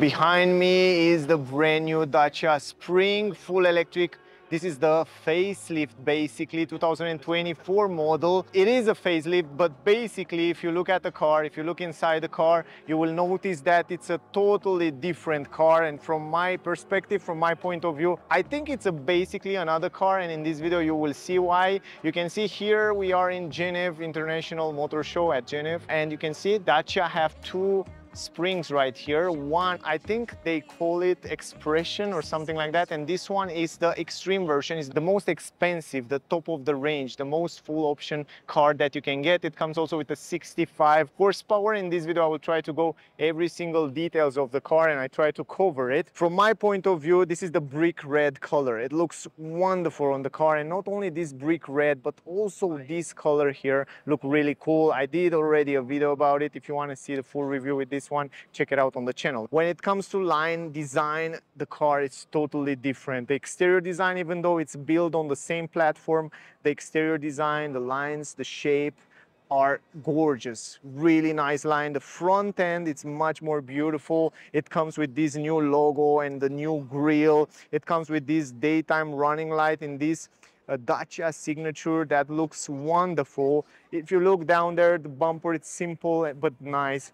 Behind me is the brand new Dacia Spring full electric this is the facelift, basically 2024 model. It is a facelift, but basically if you look at the car, if you look inside the car, you will notice that it's a totally different car. And from my perspective, from my point of view, I think it's a basically another car. And in this video, you will see why. You can see here we are in Geneva International Motor Show at Geneva. And you can see Dacia have two springs right here. One, I think they call it Expression or something like that. And this one is the extreme version. It's the most expensive, the top of the range, the most full option car that you can get. It comes also with a 65 horsepower. In this video, I will try to go every single details of the car and I try to cover it. From my point of view, this is the brick red color. It looks wonderful on the car. And not only this brick red, but also this color here look really cool. I did already a video about it. If you want to see the full review with this one, check it out on the channel. When it comes to line design, the car is totally different. The exterior design, even though it's built on the same platform, the exterior design, the lines, the shape, are gorgeous. Really nice line. The front end it's much more beautiful. It comes with this new logo and the new grille it comes with this daytime running light in this uh, Dacia signature that looks wonderful. If you look down there the bumper it's simple but nice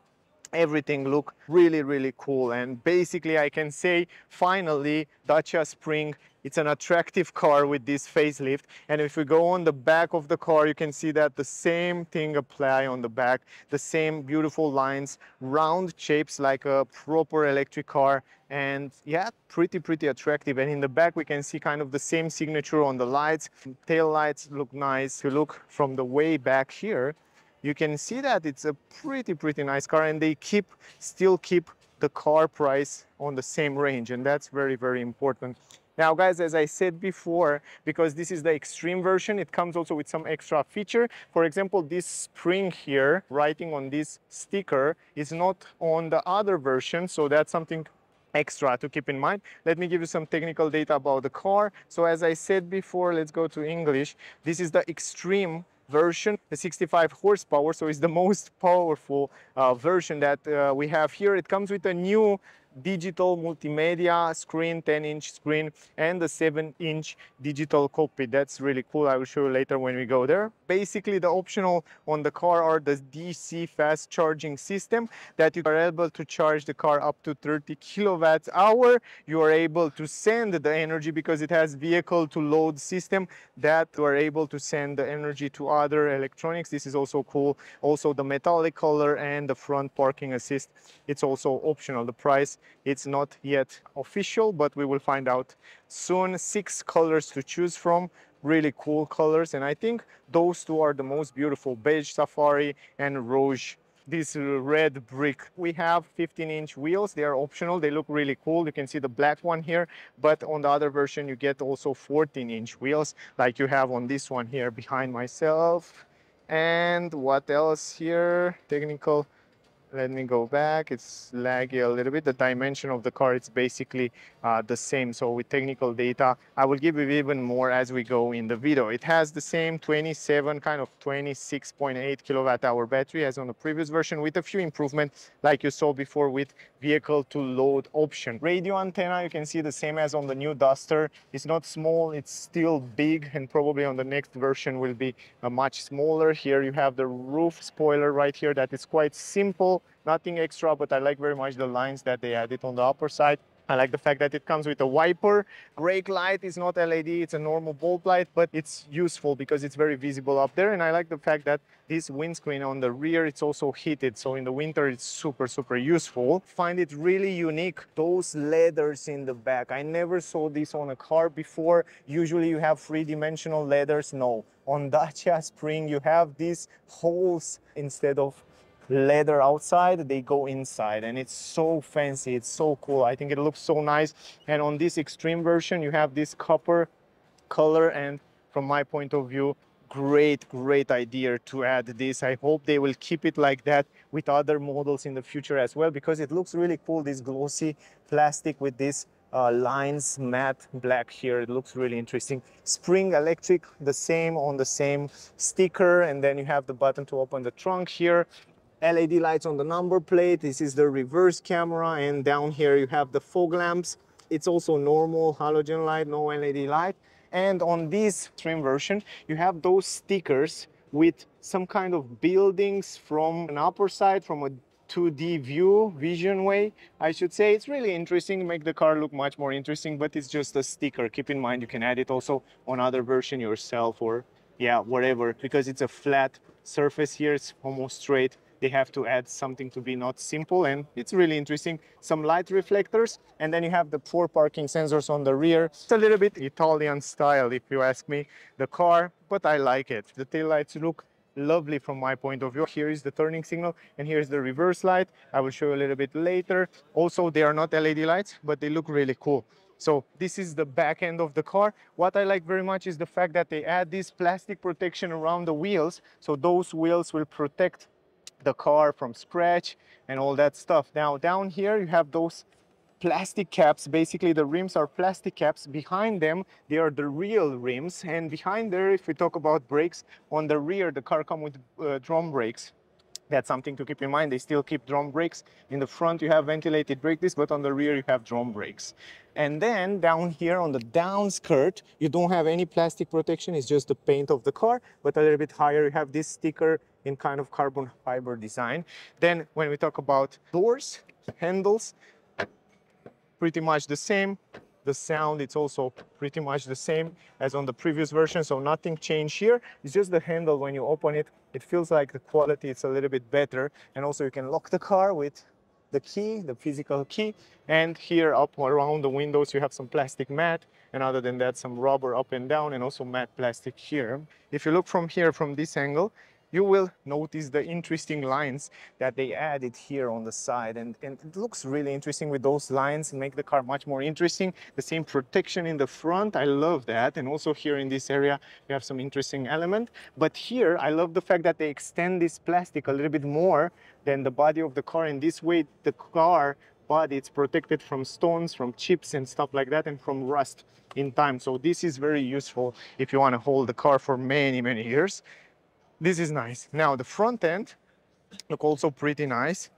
everything look really really cool. And basically I can say finally Dacia Spring it's an attractive car with this facelift. And if we go on the back of the car you can see that the same thing apply on the back. The same beautiful lines round shapes like a proper electric car. And yeah pretty pretty attractive. And in the back we can see kind of the same signature on the lights. Tail lights look nice. If you look from the way back here you can see that it's a pretty, pretty nice car and they keep, still keep the car price on the same range and that's very, very important. Now guys, as I said before, because this is the extreme version, it comes also with some extra feature. For example, this spring here, writing on this sticker is not on the other version. So that's something extra to keep in mind. Let me give you some technical data about the car. So as I said before, let's go to English. This is the extreme version, the 65 horsepower, so it's the most powerful uh, version that uh, we have here. It comes with a new digital multimedia screen, 10 inch screen and the 7 inch digital cockpit. That's really cool. I will show you later when we go there. Basically the optional on the car are the DC fast charging system that you are able to charge the car up to 30 kilowatts hour. You are able to send the energy because it has vehicle to load system that you are able to send the energy to other electronics. This is also cool. Also the metallic color and the front parking assist. It's also optional. The price it's not yet official, but we will find out soon. Six colors to choose from, really cool colors. And I think those two are the most beautiful, beige safari and rouge this red brick. We have 15 inch wheels. They are optional. They look really cool. You can see the black one here, but on the other version, you get also 14 inch wheels like you have on this one here behind myself. And what else here? Technical let me go back. It's laggy a little bit. The dimension of the car it's basically uh, the same. So with technical data I will give you even more as we go in the video. It has the same 27 kind of 26.8 kilowatt hour battery as on the previous version with a few improvements like you saw before with vehicle to load option. Radio antenna you can see the same as on the new Duster. It's not small. It's still big and probably on the next version will be uh, much smaller. Here you have the roof spoiler right here that is quite simple nothing extra, but I like very much the lines that they added on the upper side. I like the fact that it comes with a wiper. Brake light is not LED, it's a normal bulb light, but it's useful because it's very visible up there. And I like the fact that this windscreen on the rear, it's also heated. So in the winter, it's super, super useful. Find it really unique, those leathers in the back. I never saw this on a car before. Usually you have three-dimensional leathers. No, on Dacia Spring, you have these holes instead of leather outside, they go inside and it's so fancy, it's so cool. I think it looks so nice. And on this extreme version, you have this copper color and from my point of view, great, great idea to add this. I hope they will keep it like that with other models in the future as well because it looks really cool, this glossy plastic with this uh, lines matte black here it looks really interesting spring electric the same on the same sticker and then you have the button to open the trunk here LED lights on the number plate. This is the reverse camera. And down here you have the fog lamps. It's also normal halogen light, no LED light. And on this trim version, you have those stickers with some kind of buildings from an upper side, from a 2D view, vision way, I should say. It's really interesting, make the car look much more interesting, but it's just a sticker. Keep in mind, you can add it also on other version yourself or yeah, whatever, because it's a flat surface here, it's almost straight. They have to add something to be not simple and it's really interesting. Some light reflectors and then you have the four parking sensors on the rear. It's a little bit Italian style if you ask me, the car, but I like it. The tail lights look lovely from my point of view. Here is the turning signal and here's the reverse light. I will show you a little bit later. Also, they are not LED lights, but they look really cool. So this is the back end of the car. What I like very much is the fact that they add this plastic protection around the wheels. So those wheels will protect the car from scratch and all that stuff. Now down here you have those plastic caps. Basically, the rims are plastic caps. Behind them, they are the real rims. And behind there, if we talk about brakes, on the rear, the car comes with uh, drum brakes. That's something to keep in mind. They still keep drum brakes. In the front, you have ventilated brake but on the rear, you have drum brakes. And then down here on the down skirt, you don't have any plastic protection. It's just the paint of the car, but a little bit higher, you have this sticker in kind of carbon fiber design. Then when we talk about doors, handles, pretty much the same. The sound, it's also pretty much the same as on the previous version, so nothing changed here. It's just the handle, when you open it, it feels like the quality is a little bit better. And also you can lock the car with the key, the physical key. And here up around the windows, you have some plastic mat. And other than that, some rubber up and down and also matte plastic here. If you look from here, from this angle, you will notice the interesting lines that they added here on the side and, and it looks really interesting with those lines and make the car much more interesting. The same protection in the front i love that and also here in this area you have some interesting element. But here i love the fact that they extend this plastic a little bit more than the body of the car in this way the car body it's protected from stones from chips and stuff like that and from rust in time. So this is very useful if you want to hold the car for many many years this is nice. Now the front end look also pretty nice.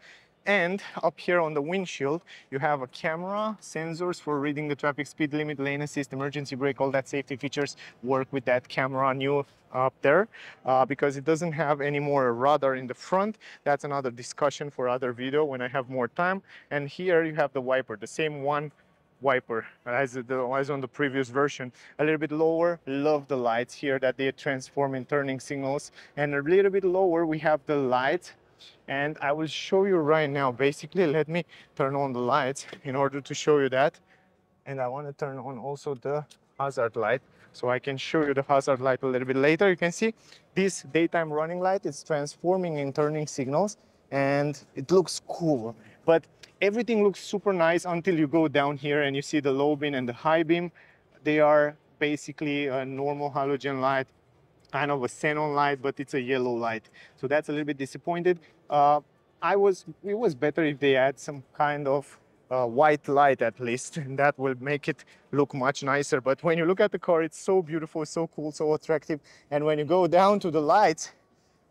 And up here on the windshield, you have a camera, sensors for reading the traffic speed limit, lane assist, emergency brake, all that safety features work with that camera new up there uh, because it doesn't have any more radar in the front. That's another discussion for other video when I have more time. And here you have the wiper, the same one wiper as, on the previous version. A little bit lower, love the lights here that they transform in turning signals. And a little bit lower, we have the light and I will show you right now. Basically, let me turn on the lights in order to show you that. And I want to turn on also the hazard light so I can show you the hazard light a little bit later. You can see this daytime running light is transforming in turning signals and it looks cool. But everything looks super nice until you go down here and you see the low beam and the high beam. They are basically a normal halogen light, kind of a xenon light, but it's a yellow light. So that's a little bit disappointed. Uh, I was, it was better if they add some kind of uh, white light at least, and that will make it look much nicer. But when you look at the car, it's so beautiful, so cool, so attractive. And when you go down to the lights,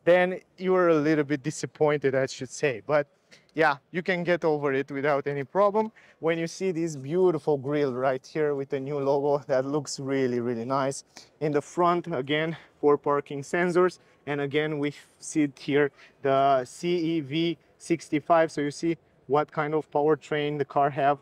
then you're a little bit disappointed, I should say. But yeah, you can get over it without any problem. When you see this beautiful grille right here with the new logo, that looks really, really nice. In the front, again, four parking sensors. And again, we see here the CEV65. So you see what kind of powertrain the car have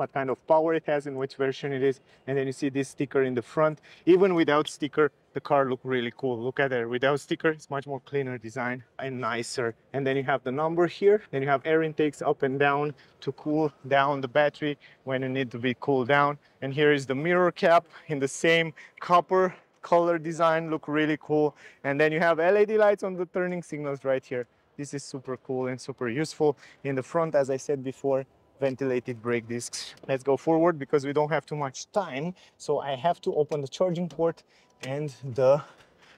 what kind of power it has and which version it is. And then you see this sticker in the front. Even without sticker, the car look really cool. Look at it. Without sticker, it's much more cleaner design and nicer. And then you have the number here. Then you have air intakes up and down to cool down the battery when you need to be cooled down. And here is the mirror cap in the same copper color design, look really cool. And then you have LED lights on the turning signals right here. This is super cool and super useful. In the front, as I said before, ventilated brake discs. Let's go forward because we don't have too much time. So I have to open the charging port and the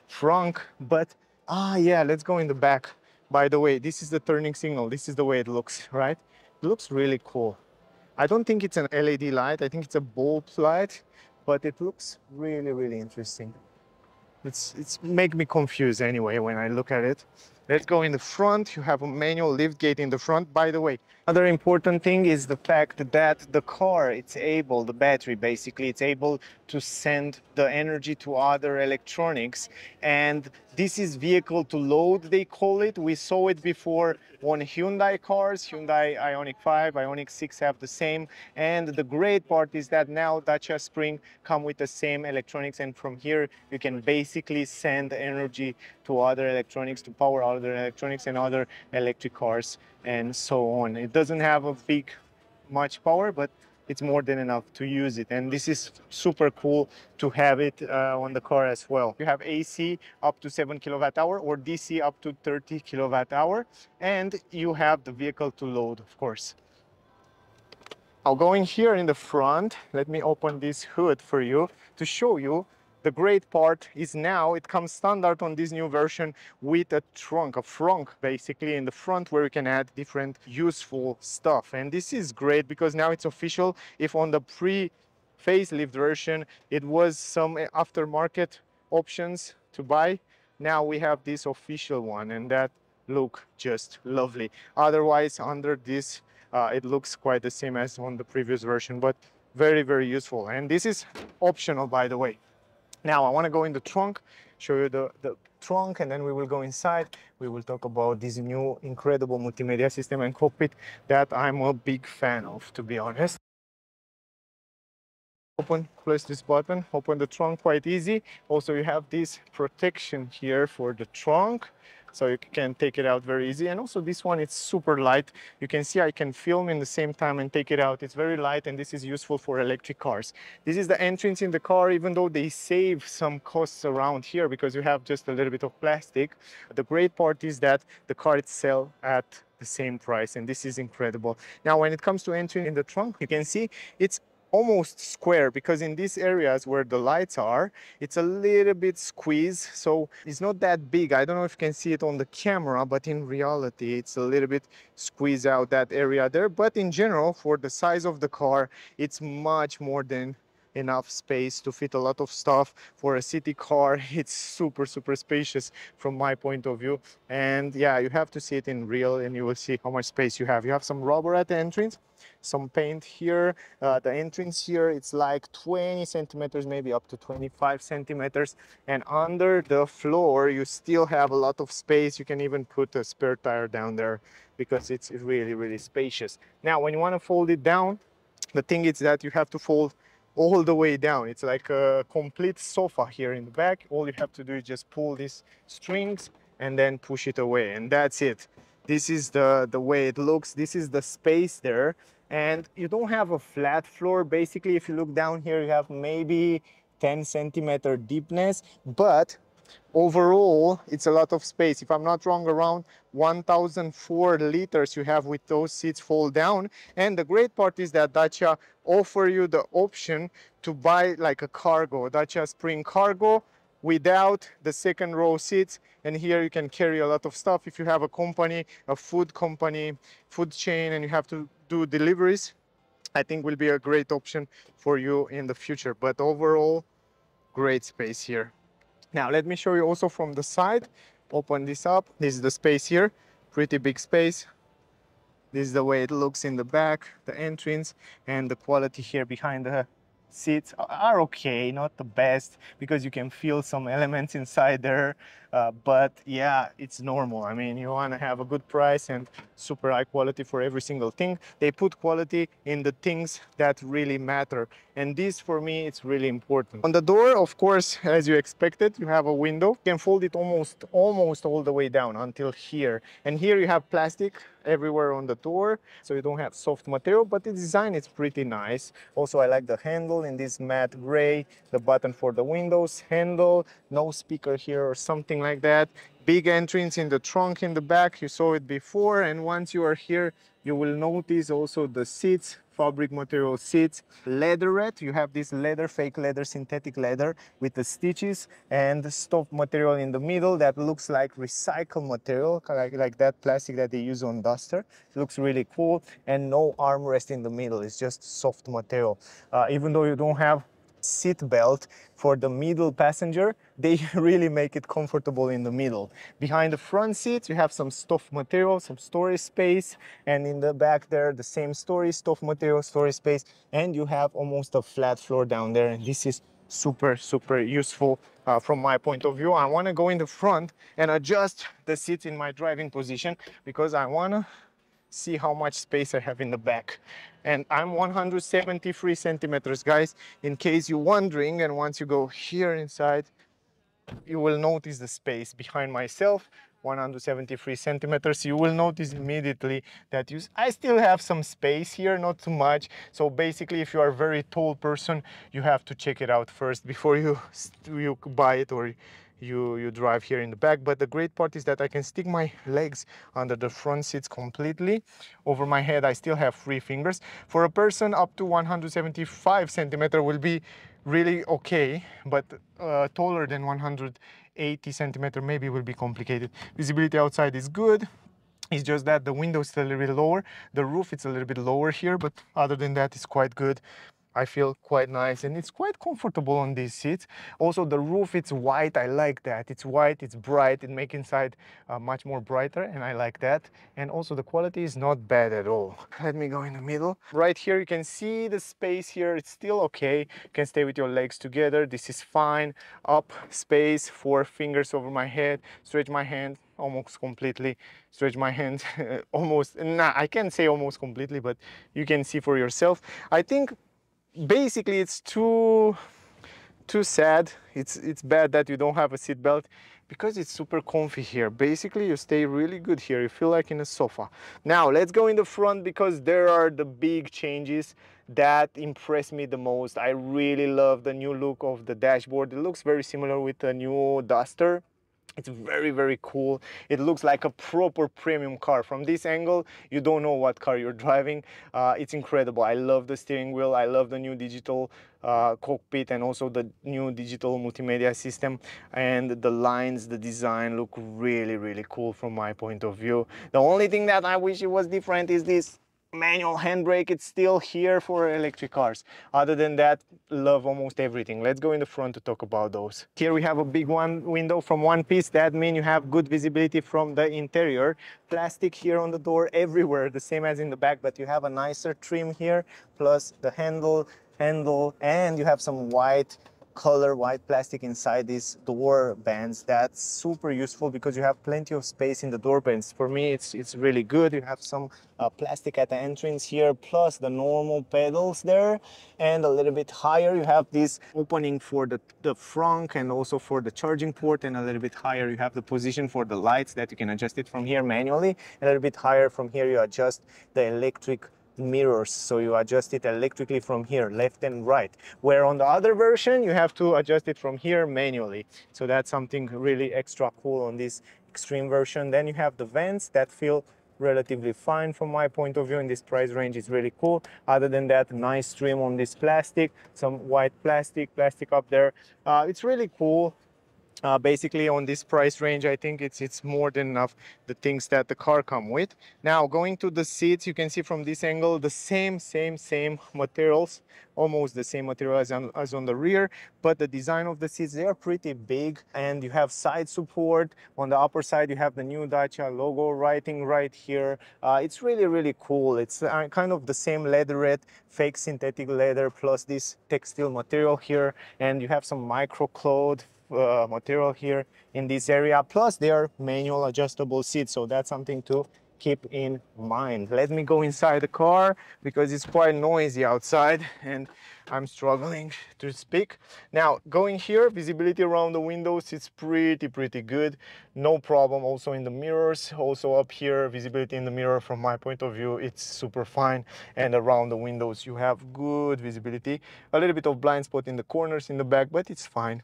trunk. But, ah, yeah, let's go in the back. By the way, this is the turning signal. This is the way it looks, right? It looks really cool. I don't think it's an LED light. I think it's a bulb light, but it looks really, really interesting. It's, it's make me confused anyway when I look at it. Let's go in the front. You have a manual lift gate in the front. By the way, Another important thing is the fact that the car, it's able, the battery basically, it's able to send the energy to other electronics. And this is vehicle to load, they call it. We saw it before on Hyundai cars, Hyundai Ioniq 5, Ioniq 6 have the same. And the great part is that now Dacia Spring come with the same electronics. And from here, you can basically send energy to other electronics, to power other electronics and other electric cars and so on. It doesn't have a big, much power, but it's more than enough to use it. And this is super cool to have it uh, on the car as well. You have AC up to 7 kilowatt hour or DC up to 30 kilowatt hour. And you have the vehicle to load, of course. I'll go in here in the front. Let me open this hood for you to show you the great part is now it comes standard on this new version with a trunk, a frunk basically in the front where you can add different useful stuff. And this is great because now it's official. If on the pre facelift version it was some aftermarket options to buy, now we have this official one and that look just lovely. Otherwise under this uh, it looks quite the same as on the previous version, but very, very useful. And this is optional, by the way. Now I want to go in the trunk, show you the, the trunk, and then we will go inside. We will talk about this new incredible multimedia system and cockpit that I'm a big fan of, to be honest. Open, press this button, open the trunk quite easy. Also, you have this protection here for the trunk so you can take it out very easy. And also this one it's super light. You can see i can film in the same time and take it out. It's very light and this is useful for electric cars. This is the entrance in the car even though they save some costs around here because you have just a little bit of plastic. The great part is that the car itself at the same price and this is incredible. Now when it comes to entering in the trunk you can see it's almost square because in these areas where the lights are, it's a little bit squeezed. So it's not that big. I don't know if you can see it on the camera, but in reality, it's a little bit squeezed out that area there. But in general, for the size of the car, it's much more than enough space to fit a lot of stuff for a city car it's super super spacious from my point of view and yeah you have to see it in real and you will see how much space you have you have some rubber at the entrance some paint here uh, the entrance here it's like 20 centimeters maybe up to 25 centimeters and under the floor you still have a lot of space you can even put a spare tire down there because it's really really spacious now when you want to fold it down the thing is that you have to fold all the way down. It's like a complete sofa here in the back. All you have to do is just pull these strings and then push it away and that's it. This is the, the way it looks. This is the space there. And you don't have a flat floor. Basically, if you look down here, you have maybe 10 centimeter deepness, but overall it's a lot of space if i'm not wrong around 1004 liters you have with those seats fold down and the great part is that dacia offer you the option to buy like a cargo dacia spring cargo without the second row seats and here you can carry a lot of stuff if you have a company a food company food chain and you have to do deliveries i think will be a great option for you in the future but overall great space here now let me show you also from the side. Open this up. This is the space here. Pretty big space. This is the way it looks in the back, the entrance, and the quality here behind the seats are okay, not the best, because you can feel some elements inside there. Uh, but yeah, it's normal. I mean, you want to have a good price and super high quality for every single thing. They put quality in the things that really matter. And this, for me, it's really important. On the door, of course, as you expected, you have a window. You can fold it almost, almost all the way down until here. And here you have plastic everywhere on the door so you don't have soft material but the design is pretty nice also i like the handle in this matte gray the button for the windows handle no speaker here or something like that big entrance in the trunk in the back you saw it before and once you are here you will notice also the seats fabric material seats. Leatherette, you have this leather, fake leather, synthetic leather with the stitches and the stuff material in the middle that looks like recycled material, like, like that plastic that they use on Duster. It looks really cool and no armrest in the middle, it's just soft material. Uh, even though you don't have seat belt for the middle passenger, they really make it comfortable in the middle. Behind the front seats, you have some stuff material, some storage space, and in the back there, the same story, stuff material, storage space, and you have almost a flat floor down there, and this is super, super useful uh, from my point of view. I wanna go in the front and adjust the seats in my driving position because I wanna see how much space I have in the back. And I'm 173 centimeters, guys, in case you're wondering. And once you go here inside, you will notice the space behind myself 173 centimeters you will notice immediately that you I still have some space here not too much so basically if you are a very tall person you have to check it out first before you you buy it or you, you drive here in the back. But the great part is that I can stick my legs under the front seats completely. Over my head, I still have three fingers. For a person up to 175 centimeter will be really okay, but uh, taller than 180 centimeter maybe will be complicated. Visibility outside is good. It's just that the window is a little bit lower. The roof is a little bit lower here, but other than that, it's quite good. I feel quite nice and it's quite comfortable on these seats. Also the roof, it's white, I like that. It's white, it's bright, it makes inside uh, much more brighter and I like that. And also the quality is not bad at all. Let me go in the middle. Right here you can see the space here, it's still okay. You can stay with your legs together, this is fine. Up space, four fingers over my head, stretch my hand, almost completely stretch my hand almost nah i can't say almost completely but you can see for yourself i think basically it's too too sad. It's it's bad that you don't have a seat belt because it's super comfy here. Basically you stay really good here. You feel like in a sofa. Now let's go in the front because there are the big changes that impress me the most. I really love the new look of the dashboard. It looks very similar with the new duster it's very very cool. It looks like a proper premium car. From this angle you don't know what car you're driving. Uh, it's incredible. I love the steering wheel. I love the new digital uh, cockpit and also the new digital multimedia system. And the lines the design look really really cool from my point of view. The only thing that i wish it was different is this manual handbrake it's still here for electric cars. Other than that love almost everything. Let's go in the front to talk about those. Here we have a big one window from one piece. That means you have good visibility from the interior. Plastic here on the door everywhere the same as in the back but you have a nicer trim here plus the handle handle and you have some white color white plastic inside these door bands that's super useful because you have plenty of space in the door bands. For me it's it's really good. You have some uh, plastic at the entrance here plus the normal pedals there and a little bit higher you have this opening for the the front and also for the charging port and a little bit higher you have the position for the lights that you can adjust it from here manually. A little bit higher from here you adjust the electric mirrors so you adjust it electrically from here left and right. Where on the other version you have to adjust it from here manually. So that's something really extra cool on this extreme version. Then you have the vents that feel relatively fine from my point of view in this price range is really cool. Other than that nice trim on this plastic some white plastic plastic up there. Uh, it's really cool uh, basically on this price range i think it's it's more than enough the things that the car come with. Now going to the seats you can see from this angle the same same same materials almost the same material as on, as on the rear but the design of the seats they are pretty big and you have side support. On the upper side you have the new dacia logo writing right here. Uh, it's really really cool. It's uh, kind of the same leatherette fake synthetic leather plus this textile material here and you have some micro cloth uh, material here in this area. Plus they are manual adjustable seats. So that's something to keep in mind. Let me go inside the car because it's quite noisy outside and I'm struggling to speak. Now going here, visibility around the windows, it's pretty, pretty good. No problem also in the mirrors. Also up here, visibility in the mirror from my point of view, it's super fine. And around the windows, you have good visibility. A little bit of blind spot in the corners in the back, but it's fine.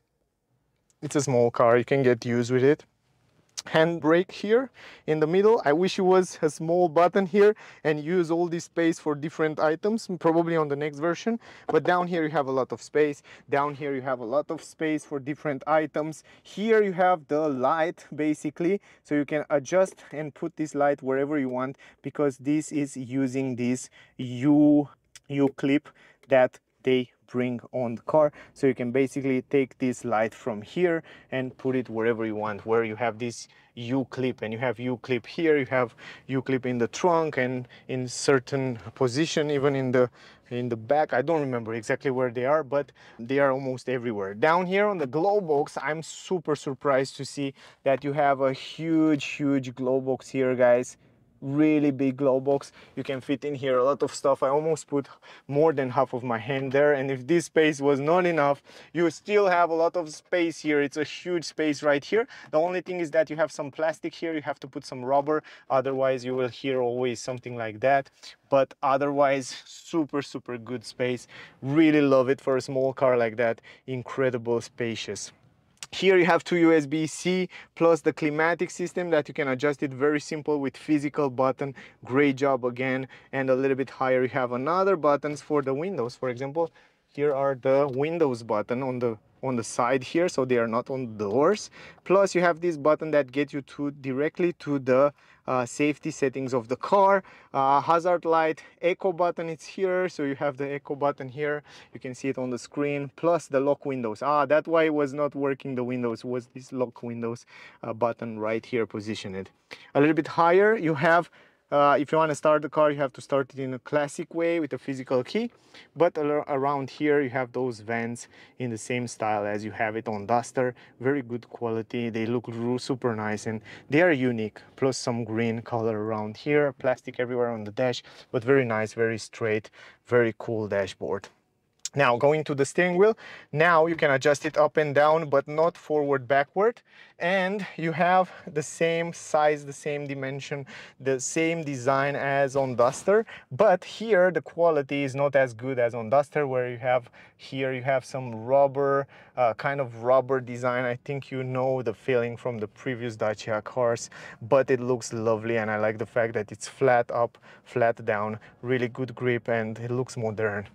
It's a small car, you can get used with it. Handbrake here in the middle. I wish it was a small button here and use all this space for different items, probably on the next version. But down here you have a lot of space. Down here you have a lot of space for different items. Here you have the light basically, so you can adjust and put this light wherever you want because this is using this U, U clip that they bring on the car. So you can basically take this light from here and put it wherever you want, where you have this YouClip and you have YouClip here, you have YouClip in the trunk and in certain position, even in the in the back. I don't remember exactly where they are, but they are almost everywhere. Down here on the glow box, I'm super surprised to see that you have a huge, huge glow box here, guys really big glow box. You can fit in here a lot of stuff. I almost put more than half of my hand there. And if this space was not enough you still have a lot of space here. It's a huge space right here. The only thing is that you have some plastic here. You have to put some rubber. Otherwise you will hear always something like that. But otherwise super super good space. Really love it for a small car like that. Incredible spacious here you have two USB-C plus the climatic system that you can adjust it very simple with physical button. Great job again. And a little bit higher you have another buttons for the windows. For example, here are the windows button on the on the side here so they are not on doors. Plus you have this button that gets you to directly to the uh, safety settings of the car. Uh, hazard light echo button it's here so you have the echo button here. You can see it on the screen plus the lock windows. Ah that's why it was not working the windows was this lock windows uh, button right here positioned. A little bit higher you have uh, if you want to start the car, you have to start it in a classic way with a physical key. But around here, you have those vents in the same style as you have it on Duster. Very good quality. They look super nice and they are unique. Plus some green color around here, plastic everywhere on the dash, but very nice, very straight, very cool dashboard. Now going to the steering wheel, now you can adjust it up and down, but not forward backward. And you have the same size, the same dimension, the same design as on Duster. But here the quality is not as good as on Duster where you have here you have some rubber, uh, kind of rubber design. I think you know the feeling from the previous Dacia cars, but it looks lovely and I like the fact that it's flat up, flat down, really good grip and it looks modern.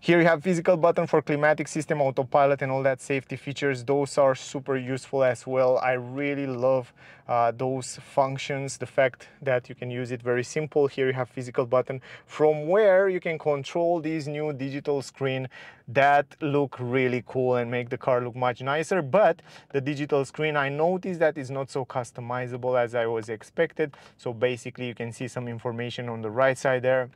Here you have physical button for climatic system, autopilot and all that safety features. Those are super useful as well. I really love uh, those functions. The fact that you can use it very simple. Here you have physical button from where you can control these new digital screen that look really cool and make the car look much nicer. But the digital screen, I noticed that is not so customizable as I was expected. So basically you can see some information on the right side there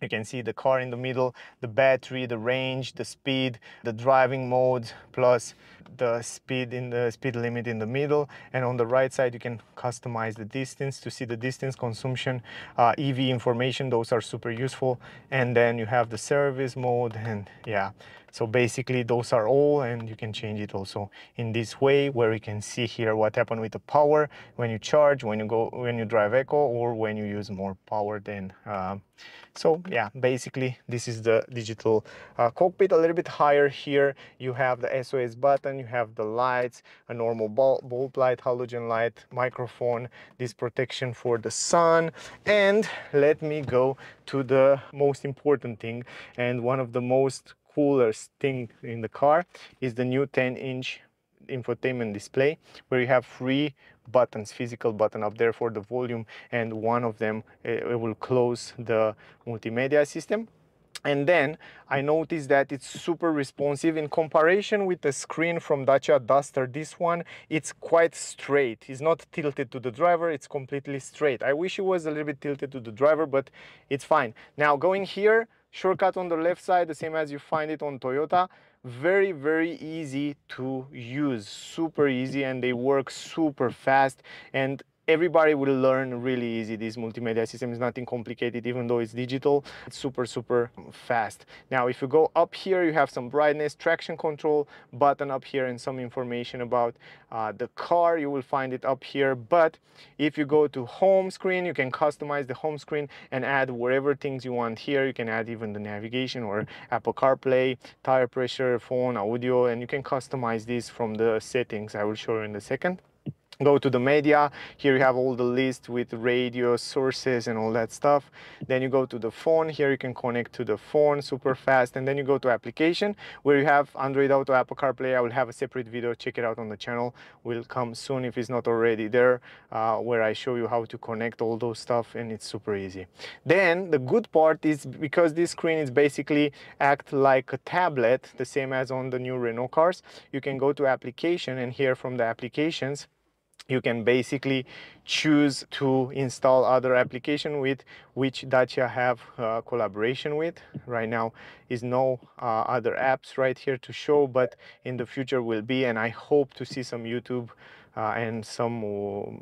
you can see the car in the middle, the battery, the range, the speed, the driving mode, plus the speed in the speed limit in the middle. And on the right side, you can customize the distance to see the distance consumption, uh, EV information. Those are super useful. And then you have the service mode and yeah, so basically those are all and you can change it also in this way where you can see here what happened with the power when you charge, when you go, when you drive Eco or when you use more power than. Uh, so yeah, basically this is the digital uh, cockpit. A little bit higher here you have the SOS button, you have the lights, a normal bulb light, halogen light, microphone, this protection for the sun. And let me go to the most important thing and one of the most coolest thing in the car is the new 10 inch infotainment display where you have three buttons physical button up there for the volume and one of them uh, it will close the multimedia system and then I noticed that it's super responsive in comparison with the screen from Dacia Duster. This one, it's quite straight. It's not tilted to the driver, it's completely straight. I wish it was a little bit tilted to the driver, but it's fine. Now going here, shortcut on the left side, the same as you find it on Toyota. Very, very easy to use, super easy, and they work super fast. And everybody will learn really easy. This multimedia system is nothing complicated, even though it's digital. It's super, super fast. Now, if you go up here, you have some brightness, traction control button up here, and some information about uh, the car. You will find it up here. But if you go to home screen, you can customize the home screen and add whatever things you want here. You can add even the navigation or Apple CarPlay, tire pressure, phone, audio, and you can customize this from the settings. I will show you in a second. Go to the media. Here you have all the list with radio sources and all that stuff. Then you go to the phone. Here you can connect to the phone super fast. And then you go to application where you have android auto apple carplay. I will have a separate video. Check it out on the channel. Will come soon if it's not already there uh, where i show you how to connect all those stuff and it's super easy. Then the good part is because this screen is basically act like a tablet the same as on the new renault cars you can go to application and here from the applications you can basically choose to install other application with which Dacia have uh, collaboration with. Right now is no uh, other apps right here to show, but in the future will be, and I hope to see some YouTube uh, and some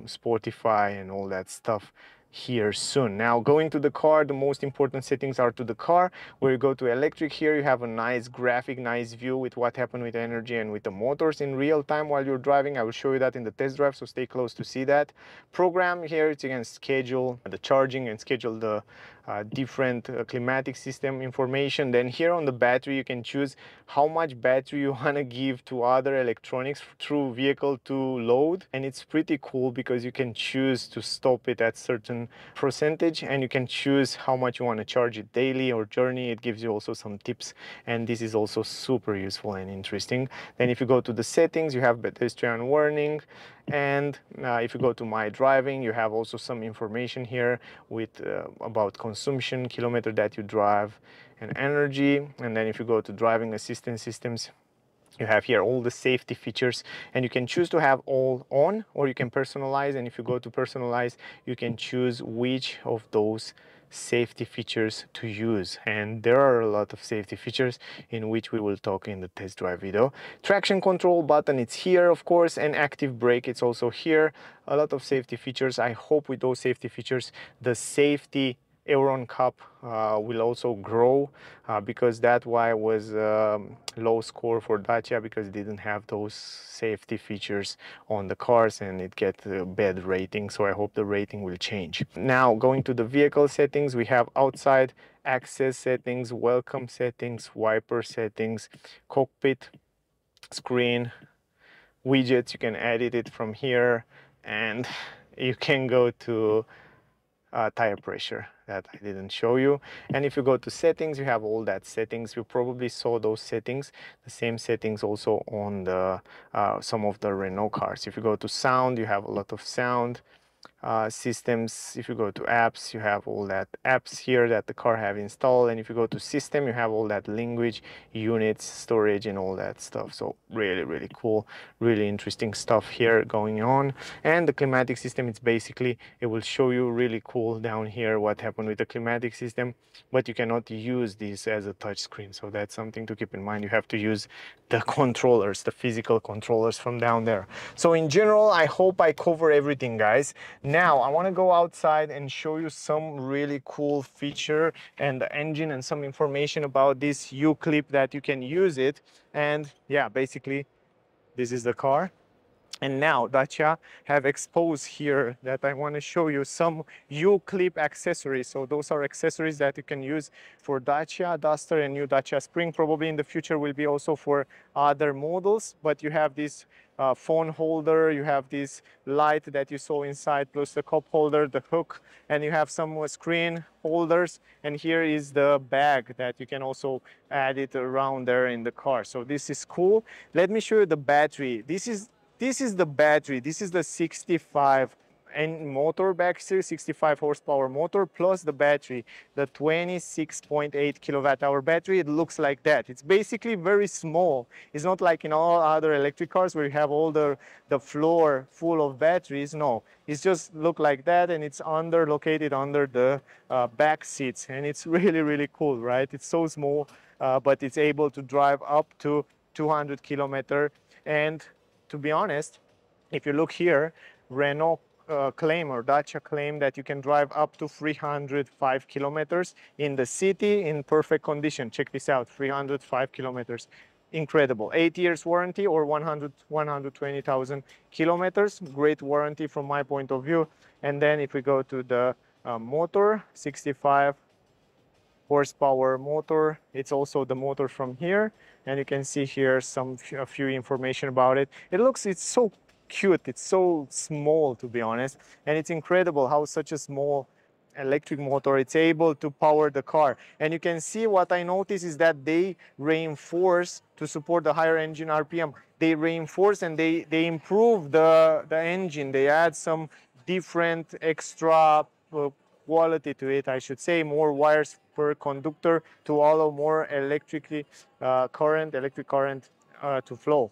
Spotify and all that stuff here soon. Now going to the car, the most important settings are to the car. Where you go to electric here, you have a nice graphic, nice view with what happened with energy and with the motors in real time while you're driving. I will show you that in the test drive, so stay close to see that. Program here, you can schedule the charging and schedule the uh, different uh, climatic system information. Then here on the battery, you can choose how much battery you want to give to other electronics through vehicle to load. And it's pretty cool because you can choose to stop it at certain percentage and you can choose how much you want to charge it daily or journey. It gives you also some tips and this is also super useful and interesting. Then if you go to the settings, you have pedestrian warning, and uh, if you go to my driving you have also some information here with uh, about consumption kilometer that you drive and energy. And then if you go to driving assistance systems you have here all the safety features. And you can choose to have all on or you can personalize. And if you go to personalize you can choose which of those safety features to use and there are a lot of safety features in which we will talk in the test drive video. Traction control button it's here of course and active brake it's also here. A lot of safety features. I hope with those safety features the safety Euro NCAP uh, will also grow uh, because that why was um, low score for Dacia because it didn't have those safety features on the cars and it get a bad rating so I hope the rating will change. Now going to the vehicle settings we have outside access settings, welcome settings, wiper settings, cockpit, screen, widgets you can edit it from here and you can go to uh, tire pressure that I didn't show you. And if you go to settings, you have all that settings. You probably saw those settings, the same settings also on the uh, some of the Renault cars. If you go to sound, you have a lot of sound uh, systems. If you go to apps you have all that apps here that the car have installed and if you go to system you have all that language units storage and all that stuff. So really really cool really interesting stuff here going on. And the climatic system it's basically it will show you really cool down here what happened with the climatic system but you cannot use this as a touch screen. So that's something to keep in mind. You have to use the controllers the physical controllers from down there. So in general i hope i cover everything guys now I want to go outside and show you some really cool feature and the engine and some information about this YouClip that you can use it. And yeah, basically this is the car. And now Dacia have exposed here that I want to show you some YouClip accessories. So those are accessories that you can use for Dacia Duster and new Dacia Spring. Probably in the future will be also for other models, but you have this uh, phone holder, you have this light that you saw inside, plus the cup holder, the hook, and you have some screen holders. And here is the bag that you can also add it around there in the car. So this is cool. Let me show you the battery. This is this is the battery. This is the 65 and motor back here, 65 horsepower motor plus the battery, the 26.8 kilowatt hour battery. It looks like that. It's basically very small. It's not like in all other electric cars where you have all the, the floor full of batteries. No, it's just look like that and it's under located under the uh, back seats and it's really, really cool, right? It's so small, uh, but it's able to drive up to 200 kilometer. And to be honest, if you look here, Renault uh, claim or Dacia claim that you can drive up to 305 kilometers in the city in perfect condition. Check this out, 305 kilometers. Incredible. Eight years warranty or 100, 120,000 kilometers. Great warranty from my point of view. And then if we go to the uh, motor, 65 horsepower motor. It's also the motor from here. And you can see here some a few information about it. It looks, it's so cute. It's so small, to be honest. And it's incredible how such a small electric motor it's able to power the car and you can see what i notice is that they reinforce to support the higher engine rpm they reinforce and they they improve the the engine they add some different extra uh, quality to it i should say more wires per conductor to allow more electrically uh, current electric current uh, to flow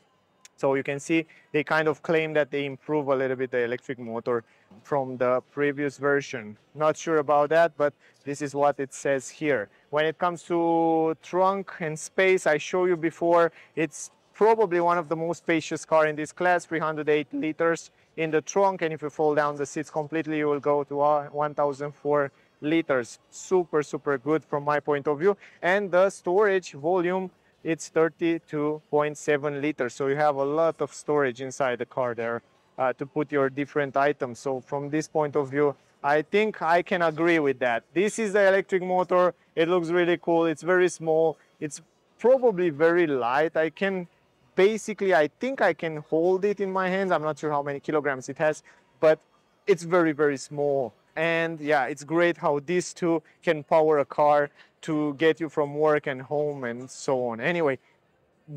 so you can see they kind of claim that they improve a little bit the electric motor from the previous version. Not sure about that, but this is what it says here. When it comes to trunk and space, I showed you before, it's probably one of the most spacious car in this class, 308 liters in the trunk. And if you fold down the seats completely, you will go to uh, 1004 liters. Super, super good from my point of view. And the storage volume it's 32.7 liters. So you have a lot of storage inside the car there uh, to put your different items. So from this point of view, I think I can agree with that. This is the electric motor. It looks really cool. It's very small. It's probably very light. I can basically, I think I can hold it in my hands. I'm not sure how many kilograms it has, but it's very, very small. And yeah, it's great how these two can power a car to get you from work and home and so on. Anyway,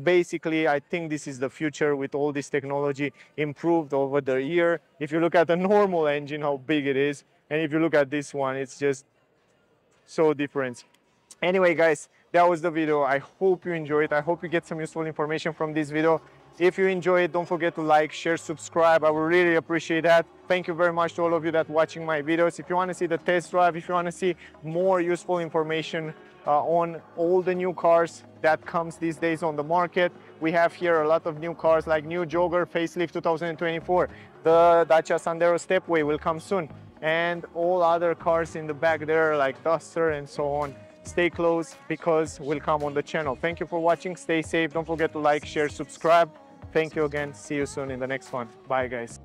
basically, I think this is the future with all this technology improved over the year. If you look at the normal engine, how big it is, and if you look at this one, it's just so different. Anyway, guys, that was the video. I hope you enjoyed. It. I hope you get some useful information from this video. If you enjoy it, don't forget to like, share, subscribe. I would really appreciate that. Thank you very much to all of you that watching my videos. If you want to see the test drive, if you want to see more useful information uh, on all the new cars that comes these days on the market, we have here a lot of new cars like new Jogger facelift 2024. The Dacia Sandero Stepway will come soon and all other cars in the back there like Duster and so on stay close because we'll come on the channel. Thank you for watching. Stay safe. Don't forget to like, share, subscribe. Thank you again. See you soon in the next one. Bye, guys.